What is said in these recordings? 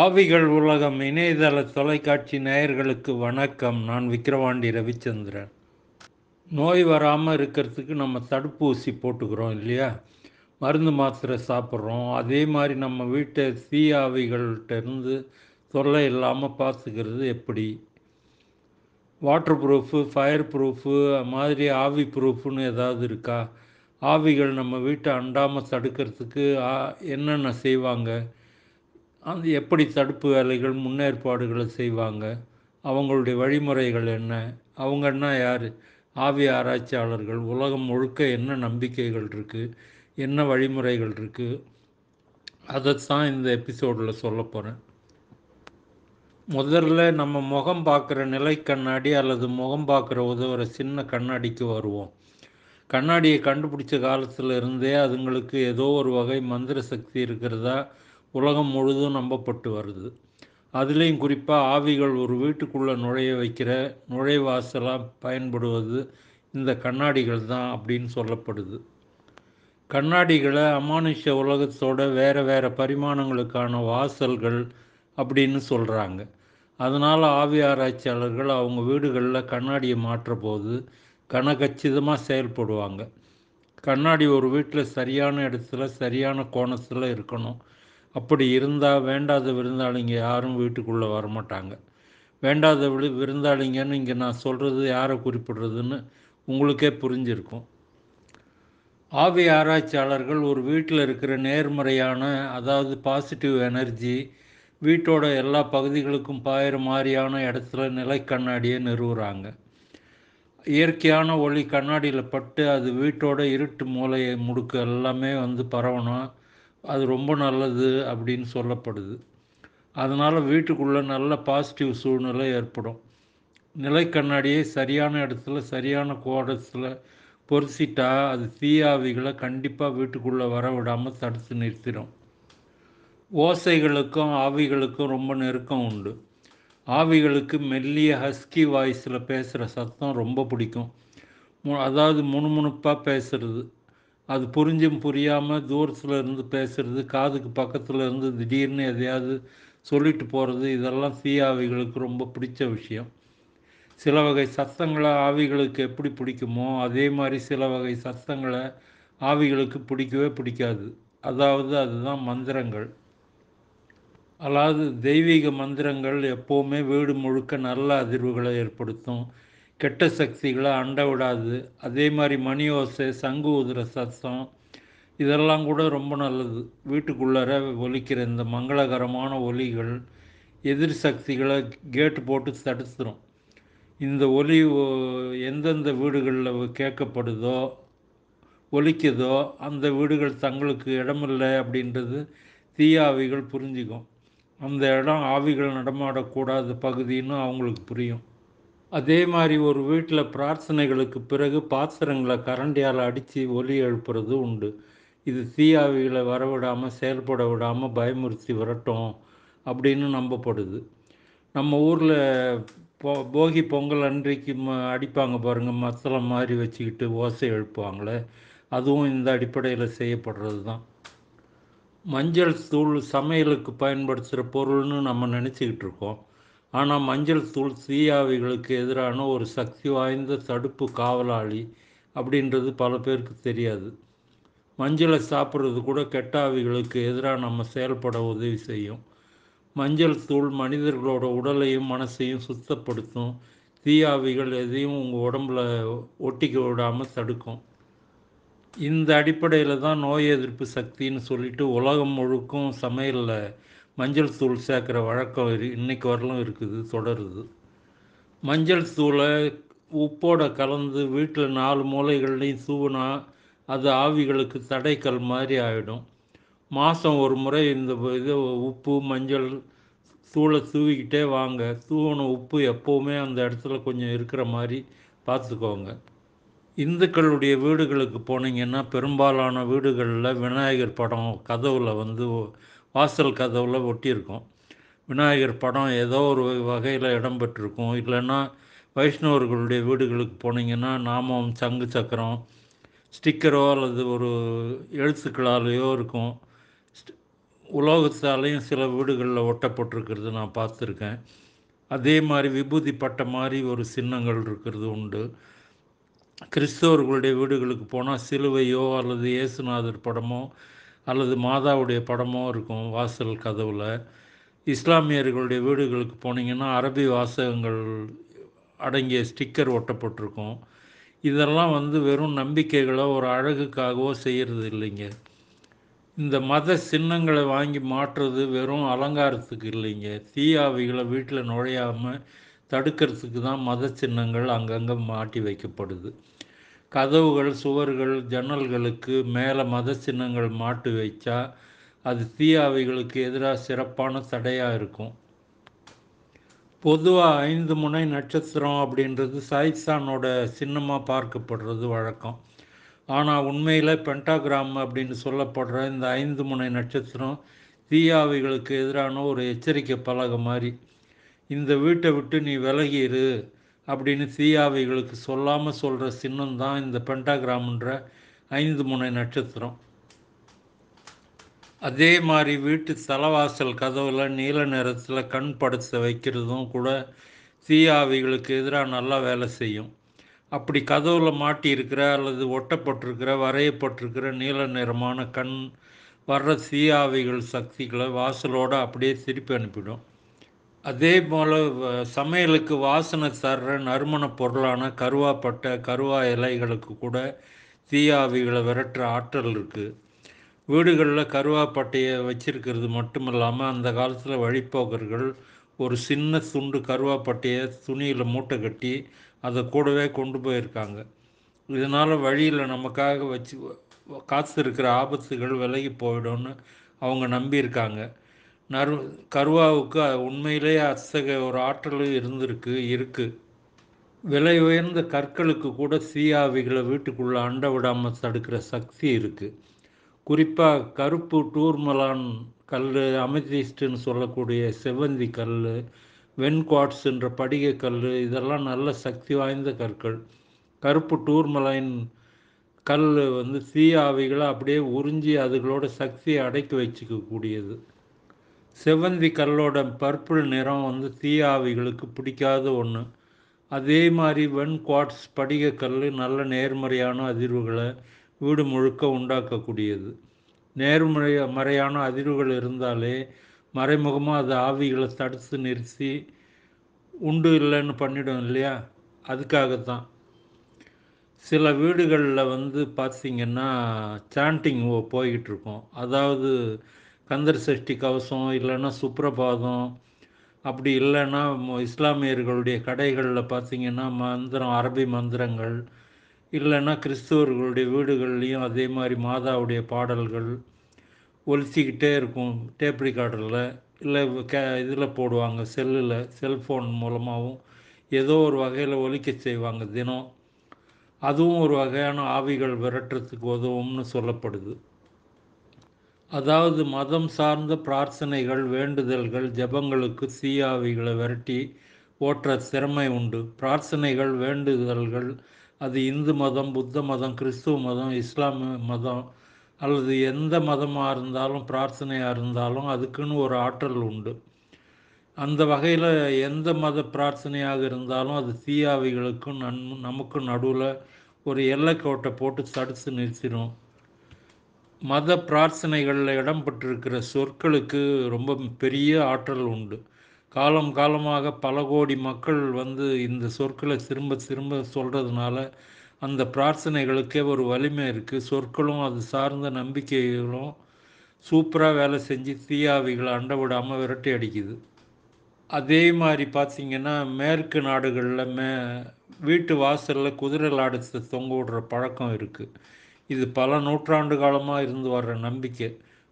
ஆவிகள் உலகம் இணையதள தொலைக்காட்சி நேயர்களுக்கு வணக்கம். நான் விக்கிரவாண்டி ரவிச்சந்திரன். நோய் வராமல் இருக்கிறதுக்கு நம்ம தடுப்பூசி போட்டுக்கிறோம் இல்லையா? மருந்து மாத்திரை சாப்பிட்றோம். அதே மாதிரி நம்ம வீட்டை தீ ஆவிகள்கிட்ட இருந்து தொல்லை இல்லாமல் பார்த்துக்கிறது எப்படி? வாட்டர் ப்ரூஃபு ஃபயர் ப்ரூஃபு மாதிரி ஆவி ப்ரூஃப்னு ஏதாவது இருக்கா? ஆவிகள் நம்ம வீட்டை அண்டாமல் தடுக்கிறதுக்கு என்னென்ன செய்வாங்க? அந்த எப்படி தடுப்பு வேலைகள் முன்னேற்பாடுகளை செய்வாங்க அவங்களுடைய வழிமுறைகள் என்ன அவங்கன்னா யார் ஆவி ஆராய்ச்சியாளர்கள் உலகம் முழுக்க என்ன நம்பிக்கைகள் இருக்குது என்ன வழிமுறைகள் இருக்குது அதைத்தான் இந்த எபிசோடில் சொல்ல போகிறேன் முதல்ல நம்ம முகம் பார்க்குற நிலை கண்ணாடி அல்லது முகம் பார்க்குற உதவுற சின்ன கண்ணாடிக்கு வருவோம். கண்ணாடியை கண்டுபிடிச்ச காலத்தில் இருந்தே அதுங்களுக்கு ஏதோ ஒரு வகை மந்திர சக்தி இருக்கிறதா உலகம் முழுதும் நம்பப்பட்டு வருது. அதுலேயும் குறிப்பாக ஆவிகள் ஒரு வீட்டுக்குள்ளே நுழைய வைக்கிற நுழைவாசலாக பயன்படுவது இந்த கண்ணாடிகள் தான் அப்படின்னு சொல்லப்படுது. கண்ணாடிகளை அமானுஷ உலகத்தோட வேறு வேறு பரிமாணங்களுக்கான வாசல்கள் அப்படின்னு சொல்கிறாங்க அதனால் ஆவி ஆராய்ச்சியாளர்கள் அவங்க வீடுகளில் கண்ணாடியை மாற்ற போது கனகச்சிதமாக செயல்படுவாங்க. கண்ணாடி ஒரு வீட்டில் சரியான இடத்துல சரியான கோணத்தில் இருக்கணும். அப்படி இருந்தால் வேண்டாத விருந்தாளிங்க யாரும் வீட்டுக்குள்ளே வரமாட்டாங்க. வேண்டாத விரு விருந்தாளிங்கன்னு இங்கே நான் சொல்கிறது யாரை குறிப்பிடுறதுன்னு உங்களுக்கே புரிஞ்சிருக்கும். ஆவி ஆராய்ச்சியாளர்கள் ஒரு வீட்டில் இருக்கிற நேர்மறையான அதாவது பாசிட்டிவ் எனர்ஜி வீட்டோட எல்லா பகுதிகளுக்கும் பாயிற மாதிரியான இடத்துல நிலை கண்ணாடியை நிறுவுறாங்க. இயற்கையான ஒளி கண்ணாடியில் பட்டு அது வீட்டோட இருட்டு மூலையை முடுக்கு எல்லாமே வந்து பரவணும். அது ரொம்ப நல்லது அப்படின்னு சொல்லப்படுது. அதனால் வீட்டுக்குள்ளே நல்ல பாசிட்டிவ் சூழ்நிலை ஏற்படும். நிலை கண்ணாடியை சரியான இடத்துல சரியான கோடத்தில் பொறிச்சிட்டா அது தீயாவிகளை கண்டிப்பாக வீட்டுக்குள்ளே வர விடாமல் தடுத்து நிறுத்திடும். ஓசைகளுக்கும் ஆவிகளுக்கும் ரொம்ப நெருக்கம் உண்டு. ஆவிகளுக்கு மெல்லிய ஹஸ்கி வாய்ஸில் பேசுகிற சத்தம் ரொம்ப பிடிக்கும். மு- அதாவது முணுமுணுப்பாக பேசுகிறது அது புரிஞ்சும் புரியாமல் தூரத்தில் இருந்து பேசுறது காதுக்கு பக்கத்தில் இருந்து திடீர்னு எதையாவது சொல்லிட்டு போகிறது இதெல்லாம் தீயாவிகளுக்கு ரொம்ப பிடிச்ச விஷயம். சில வகை சத்தங்களை ஆவிகளுக்கு எப்படி பிடிக்குமோ அதே மாதிரி சில வகை சத்தங்களை ஆவிகளுக்கு பிடிக்கவே பிடிக்காது. அதாவது அதுதான் மந்திரங்கள். அதாவது தெய்வீக மந்திரங்கள் எப்போவுமே வீடு முழுக்க நல்ல அதிர்வுகளை ஏற்படுத்தும். கெட்ட சக்திகளை அண்ட விடாது. அதே மாதிரி மணி ஓசை சங்கு ஊதுற சத்தம் இதெல்லாம் கூட ரொம்ப நல்லது. வீட்டுக்குள்ளார ஒலிக்கிற இந்த மங்களகரமான ஒலிகள் எதிர் சக்திகளை கேட்டு போட்டு தடுத்துரும். இந்த ஒலி ஓ- எந்தெந்த வீடுகளில் கேட்கப்படுதோ ஒலிக்குதோ அந்த வீடுகள் தங்களுக்கு இடமில்லை அப்படின்றது தீய ஆவிகள் புரிஞ்சுக்கும். அந்த இடம் ஆவிகள் நடமாடக்கூடாத பகுதின்னு அவங்களுக்கு புரியும். அதே மாதிரி ஒரு வீட்டில் பிரார்த்தனைகளுக்கு பிறகு பாத்திரங்களை கரண்டியால் அடித்து ஒலி எழுப்புறது உண்டு. இது தீயாவிகளை வரவிடாமல் செயல்பட விடாமல் பயமுறுத்தி விரட்டும் அப்படின்னு நம்பப்படுது. நம்ம ஊரில் போ போகி பொங்கல் அன்றைக்கு ம அடிப்பாங்க பாருங்கள் மத்தளம் மாதிரி வச்சுக்கிட்டு ஓசை எழுப்புவாங்களே அதுவும் இந்த அடிப்படையில் செய்யப்படுறது தான். மஞ்சள் தூள் சமையலுக்கு பயன்படுத்துகிற பொருள்னு நம்ம நினச்சிக்கிட்டு இருக்கோம். ஆனால் மஞ்சள் தூள் தீயாவிகளுக்கு எதிரான ஒரு சக்தி வாய்ந்த தடுப்பு காவலாளி அப்படின்றது பல பேருக்கு தெரியாது. மஞ்சளை சாப்பிட்றது கூட கெட்ட ஆவிகளுக்கு எதிராக நம்ம செயல்பட உதவி செய்யும். மஞ்சள் தூள் மனிதர்களோட உடலையும் மனசையும் சுத்தப்படுத்தும். தீயாவிகள் எதையும் உங்கள் உடம்புல ஒட்டிக்க விடாமல் தடுக்கும். இந்த அடிப்படையில் தான் நோய் எதிர்ப்பு சக்தின்னு சொல்லிட்டு உலகம் முழுக்கும் சமையலில் மஞ்சள் தூள் சேர்க்குற வழக்கம் இரு- இன்னைக்கு வரலும் இருக்குது தொடருது. மஞ்சள் தூளை உப்போட கலந்து வீட்டில் நாலு மூலைகள்லையும் தூவினா அது ஆவிகளுக்கு தடைக்கல் மாதிரி ஆகிடும் மாதம் ஒரு முறை இந்த இது உப்பு மஞ்சள் தூளை தூவிக்கிட்டே வாங்க. தூவன உப்பு எப்போவுமே அந்த இடத்துல கொஞ்சம் இருக்கிற மாதிரி பார்த்துக்கோங்க. இந்துக்களுடைய வீடுகளுக்கு போனீங்கன்னா பெரும்பாலான வீடுகளில் விநாயகர் படம் கதவில் வந்து வாசல் கதவில் ஒட்டியிருக்கும். விநாயகர் படம் ஏதோ ஒரு வகையில் இடம்பெற்றிருக்கும். இல்லைன்னா வைஷ்ணவர்களுடைய வீடுகளுக்கு போனீங்கன்னா நாமம் சங்கு சக்கரம் ஸ்டிக்கரோ அல்லது ஒரு எழுத்துக்களாலேயோ இருக்கும். ஸ்ட்- உலோகத்தாலையும் சில வீடுகளில் ஒட்டப்பட்டிருக்கிறது நான் பார்த்துருக்கேன். அதே மாதிரி விபூதி பட்ட மாதிரி ஒரு சின்னங்கள் இருக்கிறது உண்டு. கிறிஸ்தவர்களுடைய வீடுகளுக்கு போனால் சிலுவையோ அல்லது இயேசுநாதர் படமோ அல்லது மாதாவுடைய படமோ இருக்கும் வாசல் கதவில். இஸ்லாமியர்களுடைய வீடுகளுக்கு போனீங்கன்னா அரபி வாசகங்கள் அடங்கிய ஸ்டிக்கர் ஒட்டப்பட்டிருக்கும். இதெல்லாம் வந்து வெறும் நம்பிக்கைகளோ ஒரு அழகுக்காகவோ செய்கிறது இல்லைங்க. இந்த மத சின்னங்களை வாங்கி மாற்றுறது வெறும் அலங்காரத்துக்கு இல்லைங்க. தீயாவிகளை வீட்டில் நுழையாமல் தடுக்கிறதுக்கு தான் மத சின்னங்கள் அங்கங்கே மாட்டி வைக்கப்படுது. கதவுகள் சுவர்கள் ஜன்னல்களுக்கு மேலே மத சின்னங்கள் மாட்டு வைச்சா அது தீயாவிகளுக்கு எதிராக சிறப்பான தடையாக இருக்கும். பொதுவாக ஐந்து முனை நட்சத்திரம் அப்படின்றது சாய்சானோட சின்னமாக பார்க்கப்படுறது வழக்கம். ஆனால் உண்மையில் பென்டாகிராம் அப்படின்னு சொல்லப்படுற இந்த ஐந்து முனை நட்சத்திரம் தீயாவிகளுக்கு எதிரான ஒரு எச்சரிக்கை பலகை மாதிரி இந்த வீட்டை விட்டு நீ விலகிரு அப்படின்னு தீயாவைகளுக்கு சொல்லாமல் சொல்கிற சின்னம் தான் இந்த பென்டாகிராம்ன்ற ஐந்து முனை நட்சத்திரம். அதே மாதிரி வீட்டு தலைவாசல் கதவில் நீல நிறத்தில் கண் படுத்த வைக்கிறதும் கூட தீயாவிகளுக்கு எதிராக நல்லா வேலை செய்யும். அப்படி கதவில் மாட்டியிருக்கிற அல்லது ஒட்டப்பட்டிருக்கிற வரையப்பட்டிருக்கிற நீல நிறமான கண் வர்ற தீயாவிகள் சக்திகளை வாசலோடு அப்படியே திருப்பி அனுப்பிடும். அதே போல் சமையலுக்கு வாசனை தர்ற நறுமண பொருளான கருவாப்பட்டை கருவா இலைகளுக்கு கூட தீயாவிகளை விரட்டுற ஆற்றல் இருக்குது வீடுகளில் கருவாப்பட்டையை வச்சிருக்கிறது மட்டும் இல்லாமல் அந்த காலத்தில் வழிப்போக்கர்கள் ஒரு சின்ன துண்டு கருவாப்பட்டையை துணியில் மூட்டை கட்டி அதை கூடவே கொண்டு போயிருக்காங்க. இதனால் வழியில் நமக்காக வச்சு காத்திருக்கிற ஆபத்துகள் விலகி போயிடும்னு அவங்க நம்பியிருக்காங்க. நறு கருவாவுக்கு உண்மையிலேயே அத்தகைய ஒரு ஆற்றல் இருந்திருக்கு இருக்குது விலை உயர்ந்த கற்களுக்கு கூட சீயாவிகளை வீட்டுக்குள்ளே அண்ட விடாமல் தடுக்கிற சக்தி இருக்குது குறிப்பாக கருப்பு டூர்மலான் கல் அமெதிஸ்ட்டுன்னு சொல்லக்கூடிய செவ்வந்தி கல் வெண்குவாட்ஸுன்ற படிகை கல் இதெல்லாம் நல்ல சக்தி வாய்ந்த கற்கள். கருப்பு டூர்மலைன் கல் வந்து தீயாவிகளை அப்படியே உறிஞ்சி அதுகளோட சக்தியை அடக்கி வச்சுக்கக்கூடியது. செவ்வந்தி கல்லோட பர்பிள் நிறம் வந்து தீயாவிகளுக்கு பிடிக்காத ஒன்று அதே மாதிரி வெண் குவாட்ஸ் படிக கல் நல்ல நேர்மறையான அதிர்வுகளை வீடு முழுக்க உண்டாக்கக்கூடியது. நேர்மறை மறையான அதிர்வுகள் இருந்தாலே மறைமுகமாக அது ஆவிகளை தடுத்து நிறுத்தி உண்டு இல்லைன்னு பண்ணிடும் இல்லையா? அதுக்காகத்தான். சில வீடுகளில் வந்து பார்த்திங்கன்னா சாண்டிங் போய்கிட்டு இருக்கோம். அதாவது கந்தர் சஷ்டி கவசம் இல்லைன்னா சுப்ரபாதம் அப்படி இல்லைன்னா இஸ்லாமியர்களுடைய கடைகளில் பார்த்திங்கன்னா மந்திரம் அரபி மந்திரங்கள் இல்லைன்னா கிறிஸ்துவர்களுடைய வீடுகள்லேயும் அதே மாதிரி மாதாவுடைய பாடல்கள் ஒலிச்சிக்கிட்டே இருக்கும் டேப் ரிகார்டரில் இல்லை கே இதில் போடுவாங்க செல்லில் செல்ஃபோன் மூலமாகவும் ஏதோ ஒரு வகையில் ஒலிக்க செய்வாங்க தினம். அதுவும் ஒரு வகையான ஆவிகள் விரட்டுறதுக்கு உதவும்னு சொல்லப்படுது. அதாவது மதம் சார்ந்த பிரார்த்தனைகள் வேண்டுதல்கள் ஜபங்களுக்கு சீயாவிகளை விரட்டி ஓட்டுற திறமை உண்டு. பிரார்த்தனைகள் வேண்டுதல்கள் அது இந்து மதம் புத்த மதம் கிறிஸ்துவ மதம் இஸ்லாம் மதம் அல்லது எந்த மதமாக இருந்தாலும் பிரார்த்தனையாக இருந்தாலும் அதுக்குன்னு ஒரு ஆற்றல் உண்டு. அந்த வகையில் எந்த மத பிரார்த்தனையாக இருந்தாலும் அது தீயாவிகளுக்கும் நன் நமக்கும் நடுவில் ஒரு எல்லைக்கோட்டை போட்டு தடுத்து நிறுத்திடும் மத பிரார்த்தனைகளில் இடம்பெற்றிருக்கிற சொற்களுக்கு ரொம்ப பெரிய ஆற்றல் உண்டு. காலம் காலமாக பல கோடி மக்கள் வந்து இந்த சொற்களை திரும்ப திரும்ப சொல்கிறதுனால அந்த பிரார்த்தனைகளுக்கே ஒரு வலிமை இருக்குது சொற்களும் அது சார்ந்த நம்பிக்கைகளும் சூப்பராக வேலை செஞ்சு தீயாவிகளை அண்ட விடாமல் விரட்டி அடிக்குது. அதே மாதிரி பார்த்திங்கன்னா மேற்கு நாடுகளில் மே வீட்டு வாசலில் குதிரை லாடத்தை தொங்க விடுற பழக்கம் இருக்குது இது பல நூற்றாண்டு காலமாக இருந்து வர்ற நம்பிக்கை.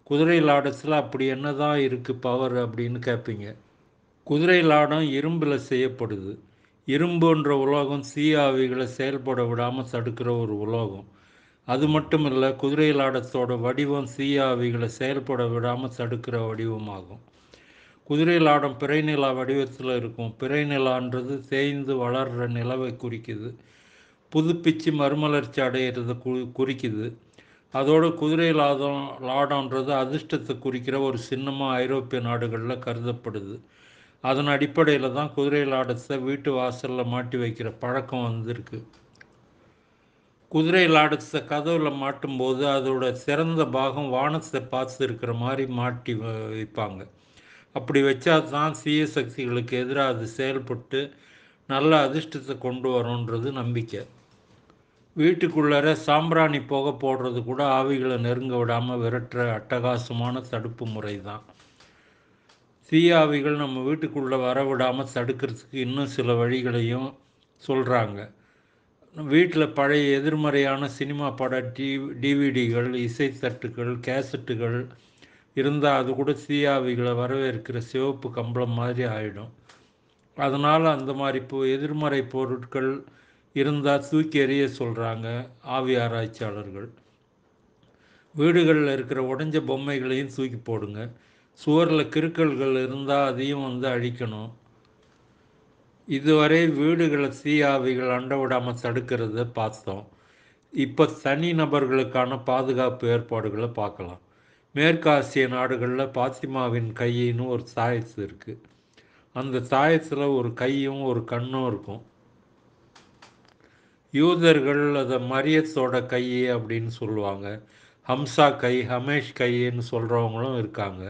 குதிரை லாடத்தில் அப்படி என்ன தான் இருக்குது பவர் அப்படின்னு கேட்பீங்க குதிரை லாடம் இரும்பில் செய்யப்படுது. இரும்புன்ற உலோகம் சீயாவிகளை செயல்பட விடாமல் தடுக்கிற ஒரு உலோகம். அது மட்டும் இல்லை குதிரை லாடத்தோட வடிவம் சீயாவிகளை செயல்பட விடாமல் தடுக்கிற வடிவமாகும். குதிரை லாடம் பிறைநிலா வடிவத்தில் இருக்கும். பிறைநிலான்றது தேய்ந்து வளர்கிற நிலவை குறிக்குது. புதுப்பிச்சு மறுமலர்ச்சி அடையிறத கு குறிக்குது. அதோடு குதிரை லாதம் லாடம்ன்றது அதிர்ஷ்டத்தை குறிக்கிற ஒரு சின்னமாக ஐரோப்பிய நாடுகளில் கருதப்படுது. அதன் அடிப்படையில் தான் குதிரை லாடத்தை வீட்டு வாசலில் மாட்டி வைக்கிற பழக்கம் வந்திருக்கு. குதிரை லாடத்தை கதவில் மாட்டும்போது அதோட சிறந்த பாகம் வானத்தை பார்த்து இருக்கிற மாதிரி மாட்டி வைப்பாங்க. அப்படி வச்சா தான் தீய சக்திகளுக்கு எதிராக அது செயல்பட்டு நல்ல அதிர்ஷ்டத்தை கொண்டு வரோன்றது நம்பிக்கை. வீட்டுக்குள்ளார சாம்பிராணி போக போடுறது கூட ஆவிகளை நெருங்க விடாமல் விரட்டுற அட்டகாசமான தடுப்பு முறை தான் தீயாவிகள் நம்ம வீட்டுக்குள்ளே வர விடாமல் தடுக்கிறதுக்கு இன்னும் சில வழிகளையும் சொல்கிறாங்க வீட்டில் பழைய எதிர்மறையான சினிமா பட டி டிவிடிகள் இசைத்தட்டுகள் கேசட்டுகள் இருந்தால் அது கூட தீயாவிகளை வரவேற்கிற சிவப்பு கம்பளம் மாதிரி ஆகிடும் அதனால் அந்த மாதிரி இப்போ எதிர்மறை பொருட்கள் இருந்தால் தூக்கி எறிய சொல்கிறாங்க ஆவி ஆராய்ச்சியாளர்கள். வீடுகளில் இருக்கிற உடஞ்ச பொம்மைகளையும் தூக்கி போடுங்க. சுவரில் கிறுக்கல்கள் இருந்தால் அதையும் வந்து அழிக்கணும். இதுவரை வீடுகளை தீயாவிகள் அண்ட விடாமல் தடுக்கிறத பார்த்தோம். இப்போ தனி நபர்களுக்கான பாதுகாப்பு ஏற்பாடுகளை பார்க்கலாம். மேற்காசிய நாடுகளில் பாத்திமாவின் கையின்னு ஒரு சாயத்து இருக்குது அந்த சாயத்தில் ஒரு கையும் ஒரு கண்ணும் இருக்கும். யூதர்கள் அதை மரியத்தோட கை அப்படின்னு சொல்லுவாங்க. ஹம்சா கை ஹமேஷ் கைன்னு சொல்கிறவங்களும் இருக்காங்க.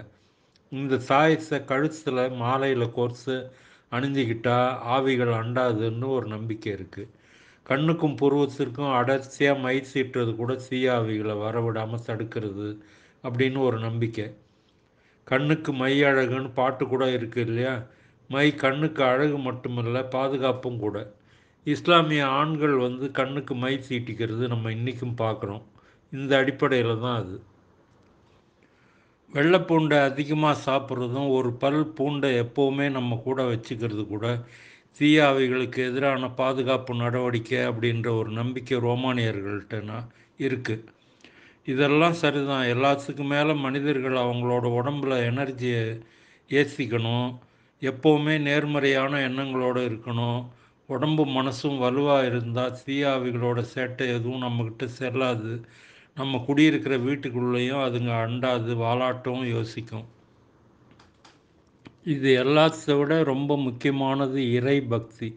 இந்த சாயத்தை கழுத்தில் மாலையில் கோர்த்து அணிஞ்சிக்கிட்டா ஆவிகள் அண்டாதுன்னு ஒரு நம்பிக்கை இருக்குது கண்ணுக்கும் புருவத்திற்கும் அடர்த்தியாக மை சீட்டுறது கூட தீயாவிகளை வரவிடாமல் தடுக்கிறது அப்படின்னு ஒரு நம்பிக்கை. கண்ணுக்கு மை அழகுன்னு பாட்டு கூட இருக்குது இல்லையா? மை கண்ணுக்கு அழகு மட்டுமல்ல பாதுகாப்பும் கூட. இஸ்லாமிய ஆண்கள் வந்து கண்ணுக்கு மை தீட்டிக்கிறது நம்ம இன்றைக்கும் பார்க்குறோம். இந்த அடிப்படையில் தான் அது. வெள்ளை பூண்டை அதிகமாக சாப்பிட்றதும் ஒரு பல் பூண்டை எப்போவுமே நம்ம கூட வச்சுக்கிறது கூட தீயாவைகளுக்கு எதிரான பாதுகாப்பு நடவடிக்கை அப்படின்ற ஒரு நம்பிக்கை ரோமானியர்கள்ட்டனா இருக்குது இதெல்லாம் சரிதான். எல்லாத்துக்கும் மேலே மனிதர்கள் அவங்களோட உடம்புல எனர்ஜியை ஏசிக்கணும் எப்போவுமே நேர்மறையான எண்ணங்களோடு இருக்கணும். உடம்பு மனசும் வலுவாக இருந்தால் தீயாவிகளோட சேட்டை எதுவும் நம்மக்கிட்ட செல்லாது. நம்ம குடியிருக்கிற வீட்டுக்குள்ளேயும் அதுங்க அண்டாது வாலாட்டும் யோசிக்கும். இது எல்லாத்த விட ரொம்ப முக்கியமானது இறை பக்தி.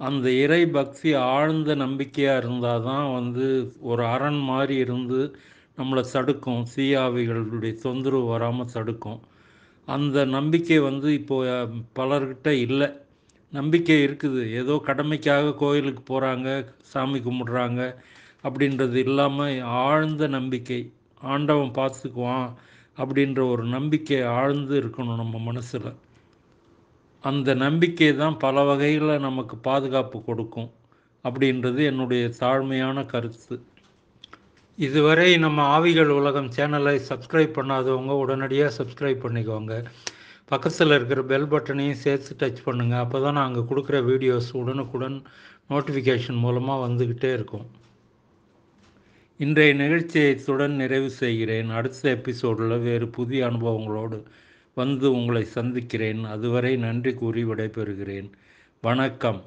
அந்த இறை பக்தி ஆழ்ந்த நம்பிக்கையாக இருந்தால் தான் வந்து ஒரு அரண் மாதிரி இருந்து நம்மளை தடுக்கும். தீயாவிகளுடைய தொந்தரவு வராமல் தடுக்கும். அந்த நம்பிக்கை வந்து இப்போ பலர்கிட்ட இல்லை. நம்பிக்கை இருக்குது. ஏதோ கடமைக்காக கோயிலுக்கு போகிறாங்க சாமி கும்பிட்றாங்க அப்படின்றது இல்லாமல் ஆழ்ந்த நம்பிக்கை. ஆண்டவன் பார்த்துக்குவான் அப்படின்ற ஒரு நம்பிக்கை ஆழ்ந்து இருக்கணும் நம்ம மனசில். அந்த நம்பிக்கை தான் பல வகையில் நமக்கு பாதுகாப்பு கொடுக்கும் அப்படின்றது என்னுடைய தாழ்மையான கருத்து. இதுவரை நம்ம ஆவிகள் உலகம் சேனலை சப்ஸ்கிரைப் பண்ணாதவங்க உடனடியாக சப்ஸ்கிரைப் பண்ணிக்கோங்க. பக்கத்தில் இருக்கிற பெல் பட்டனையும் சேர்த்து டச் பண்ணுங்கள் அப்போ தான் நாங்கள் கொடுக்குற வீடியோஸ் உடனுக்குடன் நோட்டிஃபிகேஷன் மூலமாக வந்துக்கிட்டே இருக்கும். இன்றைய நிகழ்ச்சியை இத்துடன் நிறைவு செய்கிறேன். அடுத்த எபிசோடில் வேறு புதிய அனுபவங்களோடு வந்து உங்களை சந்திக்கிறேன். அதுவரை நன்றி கூறி விடைபெறுகிறேன். வணக்கம்.